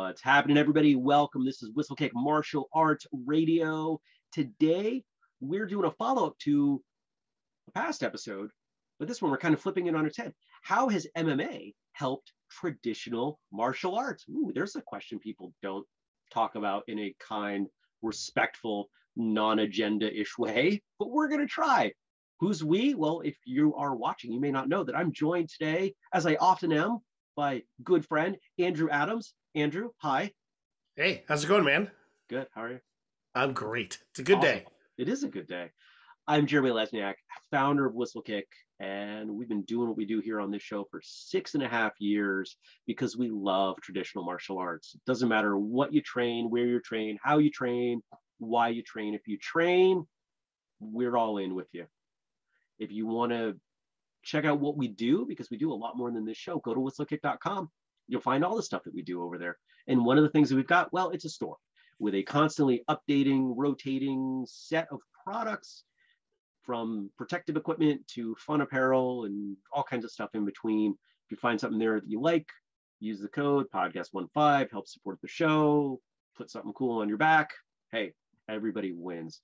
What's happening, everybody? Welcome. This is Whistlekick Martial Arts Radio. Today, we're doing a follow up to a past episode, but this one we're kind of flipping it on its head. How has MMA helped traditional martial arts? Ooh, there's a question people don't talk about in a kind, respectful, non agenda ish way, but we're going to try. Who's we? Well, if you are watching, you may not know that I'm joined today, as I often am, by good friend Andrew Adams. Andrew, hi. Hey, how's it going, man? Good. How are you? I'm great. It's a good awesome. day. It is a good day. I'm Jeremy Lesniak, founder of Whistlekick, and we've been doing what we do here on this show for six and a half years because we love traditional martial arts. It doesn't matter what you train, where you train, how you train, why you train. If you train, we're all in with you. If you want to check out what we do, because we do a lot more than this show, go to whistlekick.com you'll find all the stuff that we do over there. And one of the things that we've got, well, it's a store with a constantly updating, rotating set of products from protective equipment to fun apparel and all kinds of stuff in between. If you find something there that you like, use the code podcast15, help support the show, put something cool on your back. Hey, everybody wins.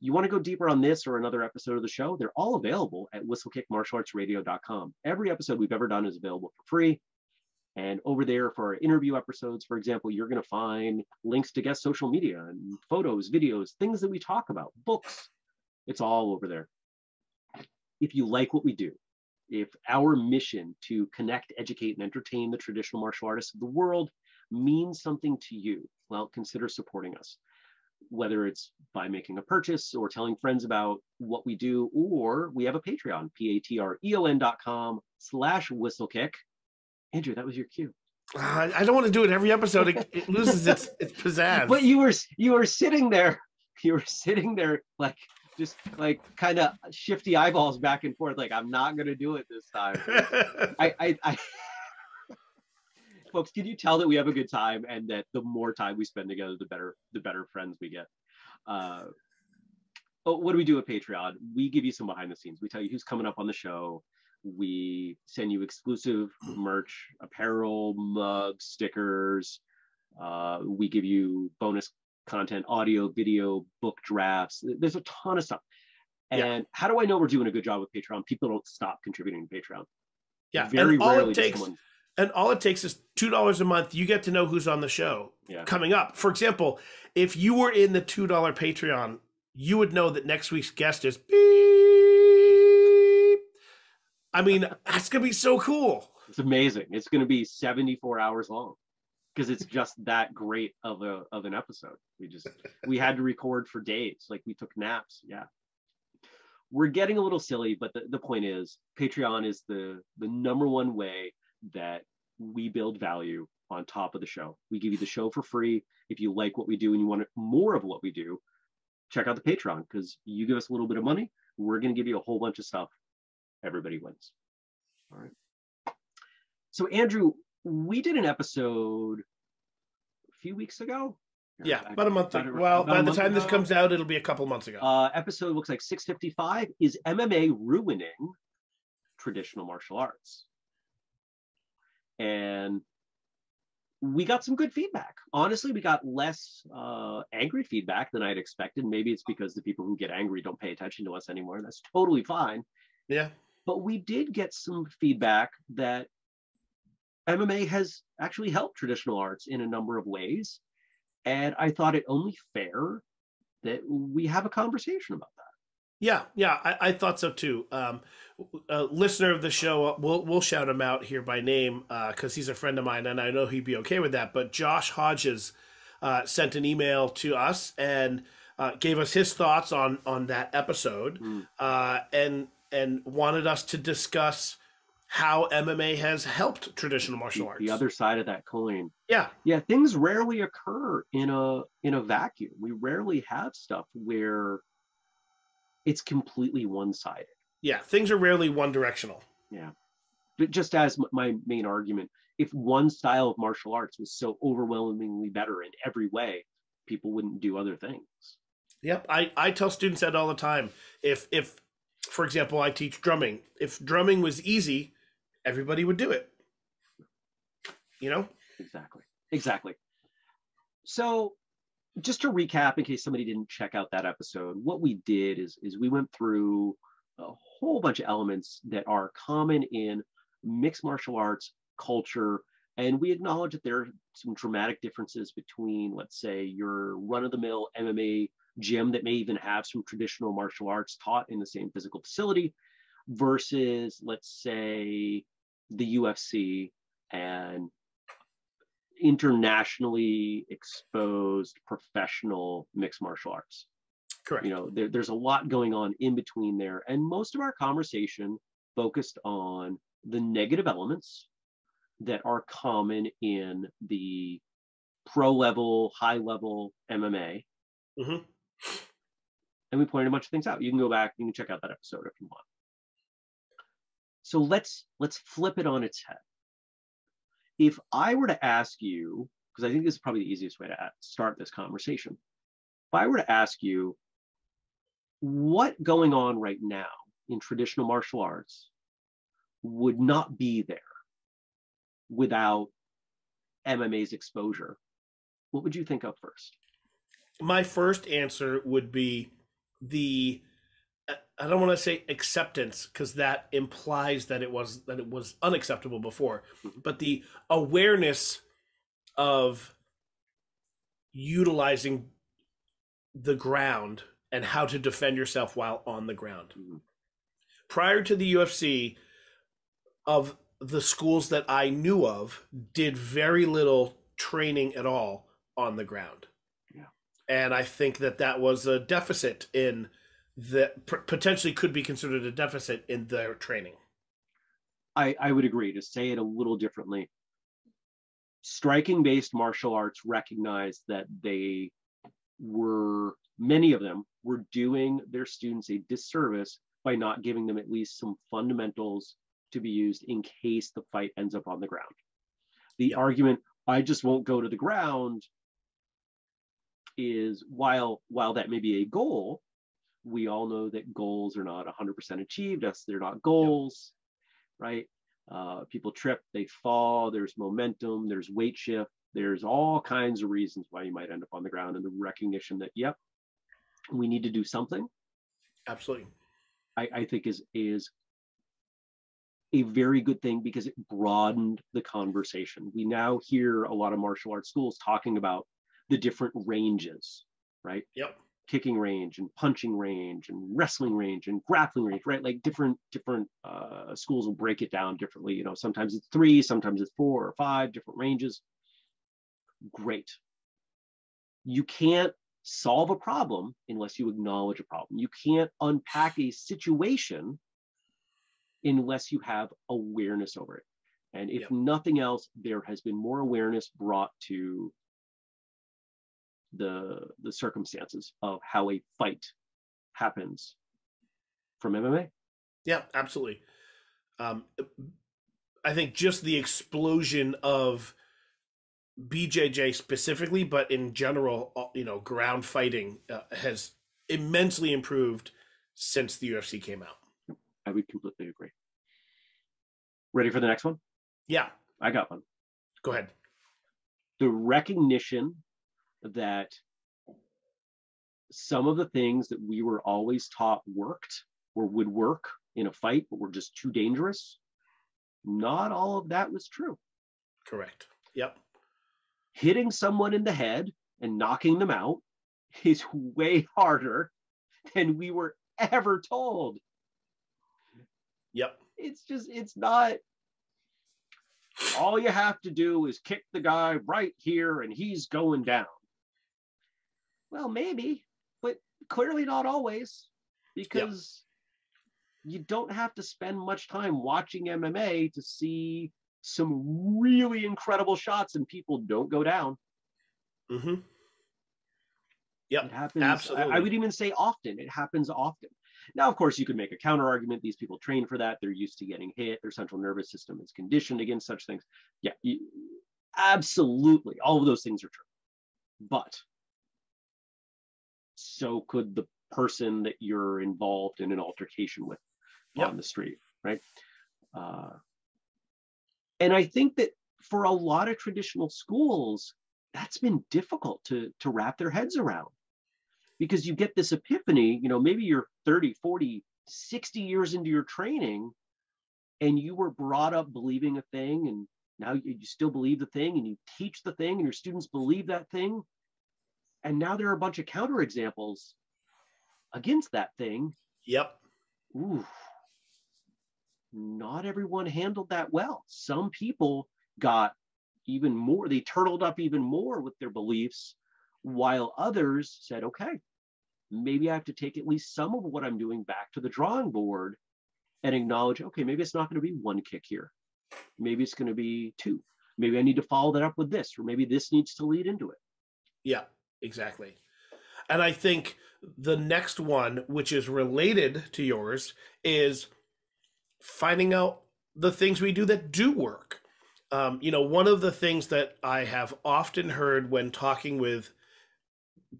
You want to go deeper on this or another episode of the show? They're all available at whistlekickmartialartsradio.com. Every episode we've ever done is available for free. And over there for our interview episodes, for example, you're going to find links to guest social media and photos, videos, things that we talk about, books. It's all over there. If you like what we do, if our mission to connect, educate, and entertain the traditional martial artists of the world means something to you, well, consider supporting us. Whether it's by making a purchase or telling friends about what we do, or we have a Patreon, p-a-t-r-e-o-n dot com slash whistlekick Andrew, that was your cue. Uh, I don't want to do it every episode. It, it loses its its pizzazz. But you were you were sitting there, you were sitting there like just like kind of shifty eyeballs back and forth. Like I'm not gonna do it this time. I, I, I folks, can you tell that we have a good time and that the more time we spend together, the better the better friends we get. Uh, oh, what do we do at Patreon? We give you some behind the scenes. We tell you who's coming up on the show. We send you exclusive merch, apparel, mugs, stickers. Uh, we give you bonus content, audio, video, book drafts. There's a ton of stuff. And yeah. how do I know we're doing a good job with Patreon? People don't stop contributing to Patreon. Yeah, very and all rarely it takes, someone... and all it takes is two dollars a month. You get to know who's on the show yeah. coming up. For example, if you were in the two dollar Patreon, you would know that next week's guest is I mean, that's gonna be so cool. It's amazing. It's gonna be 74 hours long because it's just that great of a of an episode. We just we had to record for days. Like we took naps. Yeah. We're getting a little silly, but the, the point is Patreon is the the number one way that we build value on top of the show. We give you the show for free. If you like what we do and you want more of what we do, check out the Patreon because you give us a little bit of money, we're going to give you a whole bunch of stuff everybody wins. All right. So, Andrew, we did an episode a few weeks ago. Yeah, about a month ago. Well, by the time ago. this comes out, it'll be a couple months ago. Uh, episode looks like 655 is MMA ruining traditional martial arts. And we got some good feedback. Honestly, we got less uh, angry feedback than I'd expected. Maybe it's because the people who get angry don't pay attention to us anymore. That's totally fine. Yeah. But we did get some feedback that MMA has actually helped traditional arts in a number of ways. And I thought it only fair that we have a conversation about that. Yeah, yeah, I, I thought so too. Um, a listener of the show, uh, we'll we'll shout him out here by name because uh, he's a friend of mine, and I know he'd be okay with that. But Josh Hodges uh, sent an email to us and uh, gave us his thoughts on on that episode, mm. and and wanted us to discuss how MMA has helped traditional martial arts. The other side of that coin. Yeah. Yeah, things rarely occur in a in a vacuum. We rarely have stuff where it's completely one-sided. Yeah, things are rarely one directional. Yeah. But just as my main argument, if one style of martial arts was so overwhelmingly better in every way, people wouldn't do other things. Yep, I, I tell students that all the time. If if for example, I teach drumming. If drumming was easy, everybody would do it. You know? Exactly. Exactly. So, just to recap, in case somebody didn't check out that episode, what we did is is we went through a whole bunch of elements that are common in mixed martial arts culture, and we acknowledge that there are some dramatic differences between, let's say, your run-of-the-mill MMA gym that may even have some traditional martial arts taught in the same physical facility versus, let's say, the UFC and internationally exposed professional mixed martial arts. Correct. You know, there, there's a lot going on in between there. And most of our conversation focused on the negative elements that are common in the pro level, high level MMA. Mm-hmm. And we pointed a bunch of things out. You can go back, you can check out that episode if you want. So let's let's flip it on its head. If I were to ask you, because I think this is probably the easiest way to start this conversation. If I were to ask you, what going on right now in traditional martial arts would not be there without MMA's exposure, what would you think of first? My first answer would be the I don't want to say acceptance because that implies that it was that it was unacceptable before, mm-hmm. but the awareness of utilizing the ground and how to defend yourself while on the ground. Mm-hmm. Prior to the UFC, of the schools that I knew of, did very little training at all on the ground. And I think that that was a deficit in that potentially could be considered a deficit in their training. I, I would agree. To say it a little differently, striking based martial arts recognize that they were, many of them were doing their students a disservice by not giving them at least some fundamentals to be used in case the fight ends up on the ground. The argument, I just won't go to the ground, is while while that may be a goal, we all know that goals are not 100% achieved as they're not goals yep. right? Uh, people trip they fall there's momentum there's weight shift there's all kinds of reasons why you might end up on the ground and the recognition that yep we need to do something. Absolutely. I, I think is is a very good thing because it broadened the conversation. We now hear a lot of martial arts schools talking about the different ranges right? Yep. Kicking range and punching range and wrestling range and grappling range right? Like different different uh, schools will break it down differently. You know sometimes it's three sometimes it's four or five different ranges. Great. You can't solve a problem unless you acknowledge a problem. You can't unpack a situation unless you have awareness over it. And if yep. nothing else there has been more awareness brought to the the circumstances of how a fight happens from MMA. Yeah, absolutely. Um, I think just the explosion of BJJ specifically, but in general, uh, you know, ground fighting uh, has immensely improved since the UFC came out. I would completely agree. Ready for the next one? Yeah, I got one. Go ahead. The recognition that some of the things that we were always taught worked or would work in a fight, but were just too dangerous. Not all of that was true. Correct. Yep. Hitting someone in the head and knocking them out is way harder than we were ever told. Yep. It's just, it's not. All you have to do is kick the guy right here and he's going down. Well, maybe, but clearly not always because yep. you don't have to spend much time watching MMA to see some really incredible shots and people don't go down. Mm-hmm. Yep. It happens. Absolutely. I, I would even say often. It happens often. Now, of course, you could make a counter argument. These people train for that. They're used to getting hit. Their central nervous system is conditioned against such things. Yeah, you, absolutely. All of those things are true. But so could the person that you're involved in an altercation with yep. on the street, right? Uh, and I think that for a lot of traditional schools, that's been difficult to to wrap their heads around because you get this epiphany you know maybe you're 30 40 60 years into your training and you were brought up believing a thing and now you, you still believe the thing and you teach the thing and your students believe that thing and now there are a bunch of counterexamples against that thing. Yep. Ooh, not everyone handled that well. Some people got even more they turtled up even more with their beliefs while others said okay maybe i have to take at least some of what i'm doing back to the drawing board and acknowledge okay maybe it's not going to be one kick here. Maybe it's going to be two. Maybe i need to follow that up with this or maybe this needs to lead into it. Yeah exactly. And i think the next one which is related to yours is finding out the things we do that do work. Um, you know one of the things that i have often heard when talking with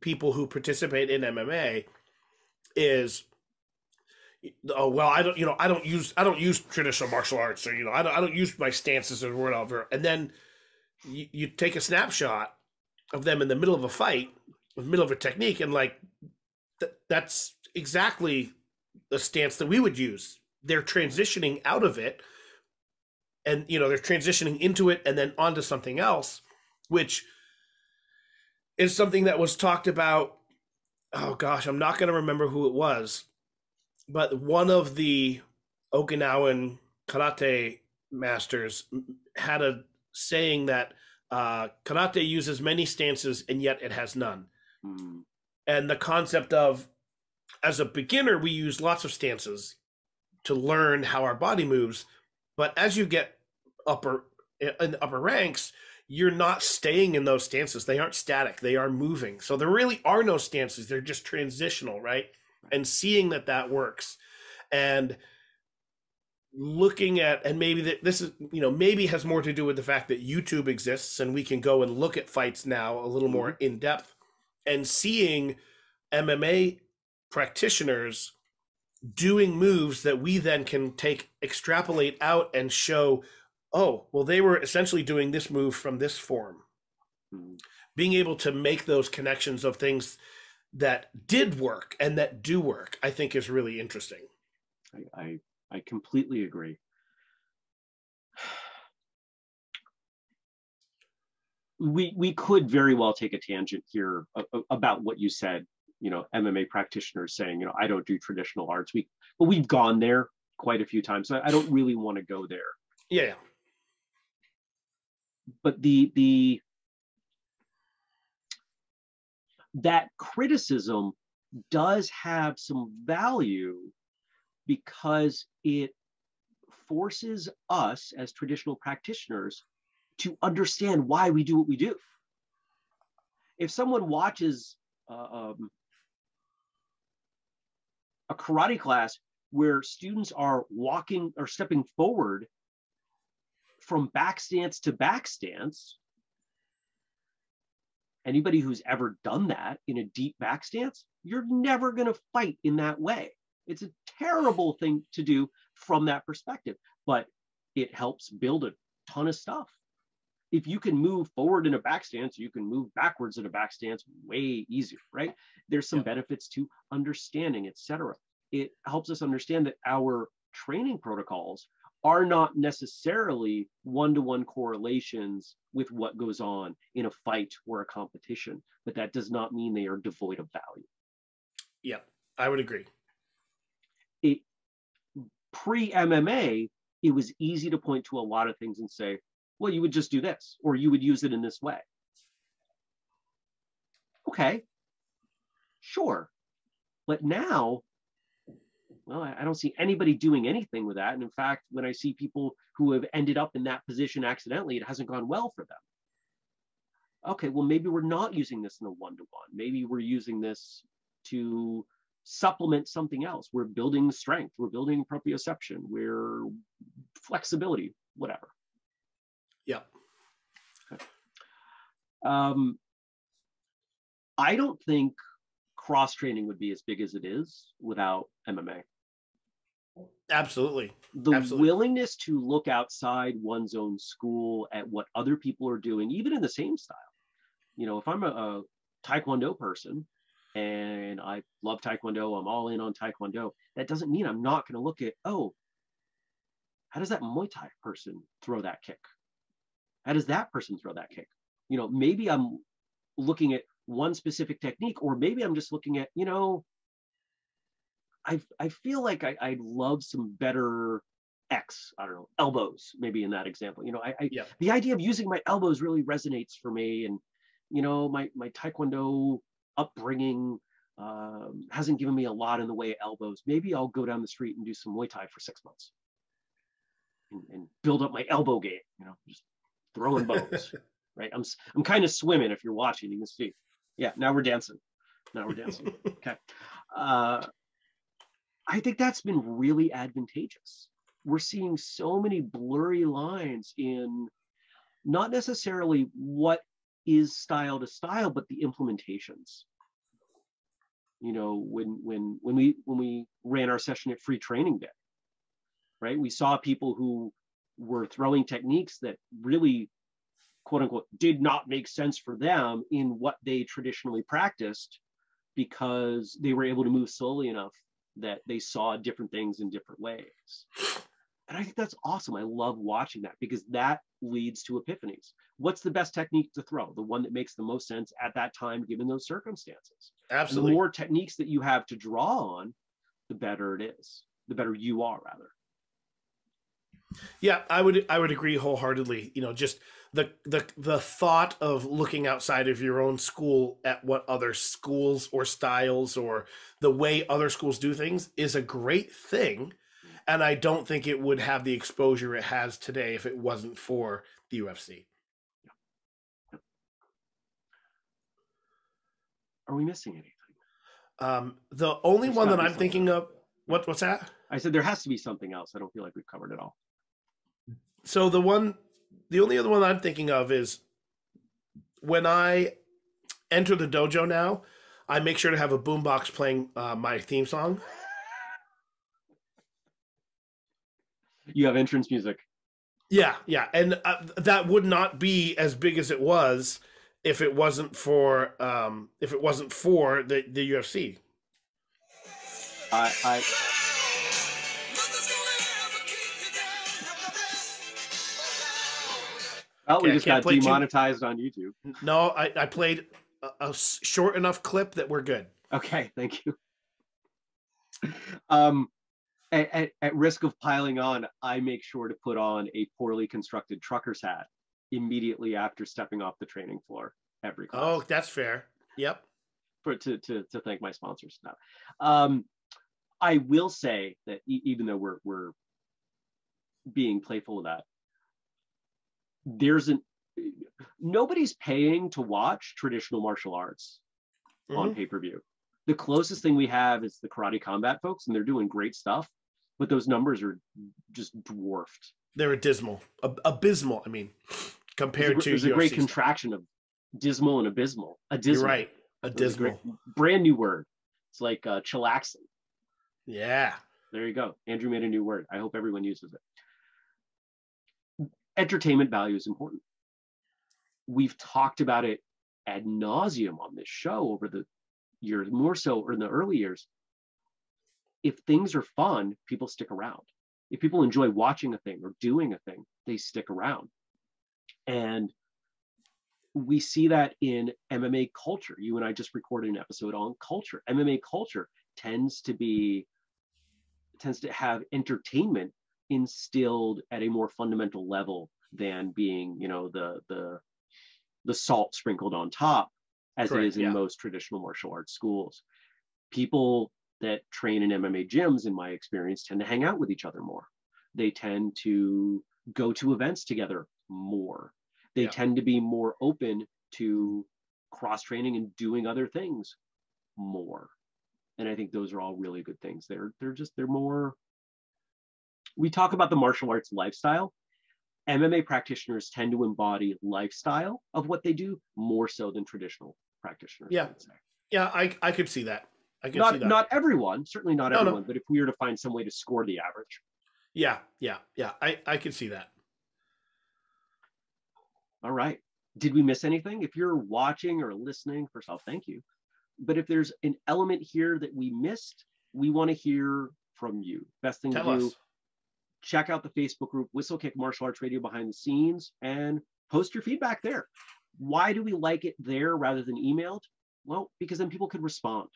people who participate in mma is oh well i don't you know i don't use i don't use traditional martial arts or you know i don't, I don't use my stances or whatever. And then you, you take a snapshot of them in the middle of a fight in the middle of a technique and like th- that's exactly the stance that we would use. They're transitioning out of it and you know they're transitioning into it and then onto something else which is something that was talked about oh gosh i'm not going to remember who it was but one of the Okinawan karate masters had a saying that uh, karate uses many stances and yet it has none. Hmm. And the concept of, as a beginner, we use lots of stances to learn how our body moves. But as you get upper in the upper ranks, you're not staying in those stances. They aren't static. They are moving. So there really are no stances. They're just transitional, right? and seeing that that works and looking at and maybe that this is you know maybe has more to do with the fact that YouTube exists and we can go and look at fights now a little more in depth and seeing MMA practitioners doing moves that we then can take extrapolate out and show oh well they were essentially doing this move from this form Hmm. being able to make those connections of things that did work and that do work, I think is really interesting. I, I, I completely agree. We we could very well take a tangent here about what you said. You know, MMA practitioners saying, you know, I don't do traditional arts. We but we've gone there quite a few times. So I don't really want to go there. Yeah. But the the that criticism does have some value because it forces us as traditional practitioners to understand why we do what we do. If someone watches uh, um, a karate class where students are walking or stepping forward from back stance to back stance, anybody who's ever done that in a deep back stance, you're never going to fight in that way. It's a terrible thing to do from that perspective, but it helps build a ton of stuff. If you can move forward in a back stance, you can move backwards in a back stance way easier, right? There's some yeah. benefits to understanding, etc. It helps us understand that our training protocols are not necessarily one-to-one correlations with what goes on in a fight or a competition but that does not mean they are devoid of value yeah i would agree it pre-mma it was easy to point to a lot of things and say well you would just do this or you would use it in this way okay sure but now well, I, don't see anybody doing anything with that. And in fact, when I see people who have ended up in that position accidentally, it hasn't gone well for them. Okay, well, maybe we're not using this in a one to one. Maybe we're using this to supplement something else. We're building strength, we're building proprioception, we're flexibility, whatever. Yeah. Okay. Um, I don't think cross training would be as big as it is without MMA. Absolutely. The Absolutely. willingness to look outside one's own school at what other people are doing, even in the same style, you know, if I'm a, a Taekwondo person and I love Taekwondo, I'm all in on Taekwondo, that doesn't mean I'm not going to look at, oh, how does that Muay Thai person throw that kick? How does that person throw that kick? You know, maybe I'm looking at one specific technique, or maybe I'm just looking at, you know, I I feel like I, I'd love some better X, I don't know, elbows, maybe in that example. You know, I, I Yeah. the idea of using my elbows really resonates for me. And, you know, my my Taekwondo upbringing um, hasn't given me a lot in the way of elbows. Maybe I'll go down the street and do some Muay Thai for six months and, and build up my elbow game, you know, just throwing bows, right? I'm I'm kind of swimming if you're watching, you can see. Yeah, now we're dancing. Now we're dancing. okay. Uh, I think that's been really advantageous. We're seeing so many blurry lines in not necessarily what is style to style, but the implementations. You know, when when when we when we ran our session at Free Training Day, right? We saw people who were throwing techniques that really quote unquote did not make sense for them in what they traditionally practiced because they were able to move slowly enough that they saw different things in different ways. And I think that's awesome. I love watching that because that leads to epiphanies. What's the best technique to throw? The one that makes the most sense at that time, given those circumstances. And the more techniques that you have to draw on, the better it is. The better you are, rather. Yeah, I would I would agree wholeheartedly. You know, just the the the thought of looking outside of your own school at what other schools or styles or the way other schools do things is a great thing. And I don't think it would have the exposure it has today if it wasn't for the UFC. Are we missing anything? Um, the only There's one that I'm thinking something. of what what's that? I said there has to be something else. I don't feel like we've covered it all. So the one, the only other one I'm thinking of is when I enter the dojo now, I make sure to have a boombox playing uh, my theme song. You have entrance music. Yeah, yeah, and uh, that would not be as big as it was if it wasn't for um, if it wasn't for the the UFC. I, I well, we just got too- demonetized on YouTube. No, I, I played a short enough clip that we're good. Okay, thank you. Um, at, at, at risk of piling on, I make sure to put on a poorly constructed trucker's hat immediately after stepping off the training floor every class. Oh, that's fair. Yep. for to to to thank my sponsors now. Um, I will say that e- even though we're we're being playful with that, there's an nobody's paying to watch traditional martial arts on Mhm. pay per view. The closest thing we have is the karate combat folks, and they're doing great stuff, but those numbers are just dwarfed. They're dismal, Ab- abysmal. I mean, There's a, compared to there's a great stuff. contraction of dismal and abysmal. A dismal. You're right. A There's a great- dismal. brand new word. It's like uh, chillaxing. Yeah. There you go. Andrew made a new word. I hope everyone uses it. Entertainment value is important. We've talked about it ad nauseum on this show over the years, more so in the early years. If things are fun, people stick around. If people enjoy watching a thing or doing a thing, they stick around. And we see that in MMA culture. You and I just recorded an episode on culture. MMA culture tends to be tends to have entertainment instilled at a more fundamental level than being, you know, the the the salt sprinkled on top, as Correct, it is in yeah. most traditional martial arts schools. People that train in MMA gyms, in my experience, tend to hang out with each other more. They tend to go to events together more. They Yeah. tend to be more open to cross training and doing other things more and i think those are all really good things they're they're just they're more we talk about the martial arts lifestyle mma practitioners tend to embody lifestyle of what they do more so than traditional practitioners Yeah. Yeah, I I could see that. I see not that. not everyone certainly not No, no. everyone but if we were to find some way to score the average yeah, yeah, yeah. I I can see that. all right Did we miss anything? If you're watching or listening, first off, thank you. But if there's an element here that we missed, we want to hear from you. Best thing Tell to do, us. check out the Facebook group Whistlekick Martial Arts Radio behind the scenes and post your feedback there. Why do we like it there rather than emailed? Well, because then people could respond.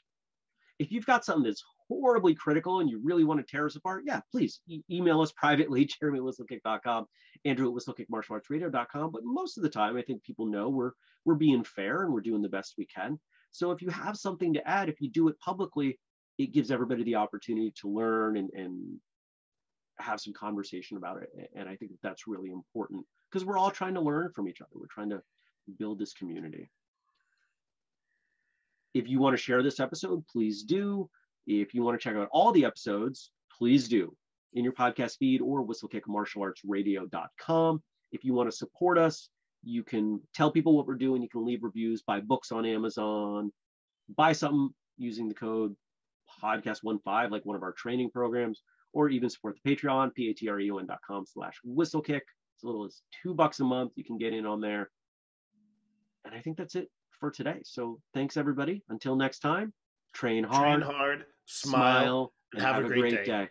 If you've got something that's horribly critical and you really want to tear us apart, yeah, please e- email us privately, jeremy at whistlekick.com, andrew at whistlekickmartialartsradio.com. But most of the time, I think people know we're we're being fair and we're doing the best we can. So if you have something to add, if you do it publicly, it gives everybody the opportunity to learn and, and have some conversation about it. And I think that that's really important because we're all trying to learn from each other. We're trying to build this community. If you want to share this episode, please do. If you want to check out all the episodes, please do in your podcast feed or whistlekickmartialartsradio.com. If you want to support us, you can tell people what we're doing. You can leave reviews, buy books on Amazon, buy something using the code podcast15, like one of our training programs, or even support the Patreon, patreon.com slash whistlekick. It's a little as two bucks a month. You can get in on there. And I think that's it for today. So thanks everybody. Until next time, train hard, Train hard, smile, smile, and have a great day. day.